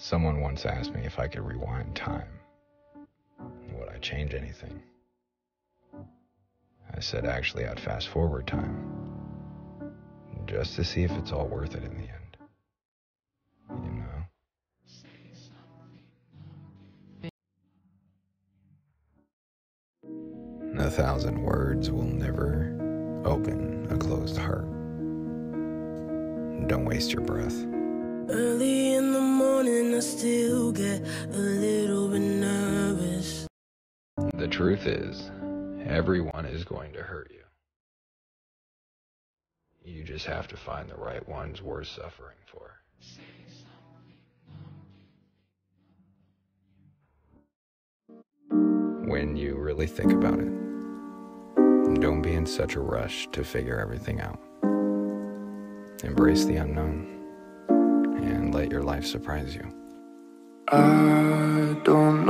Someone once asked me if I could rewind time. Would I change anything? I said actually I'd fast forward time. Just to see if it's all worth it in the end. You know? A thousand words will never open a closed heart. Don't waste your breath. Early in get a little bit nervous. The truth is, everyone is going to hurt you. You just have to find the right ones worth suffering for. When you really think about it, don't be in such a rush to figure everything out. Embrace the unknown and let your life surprise you. I don't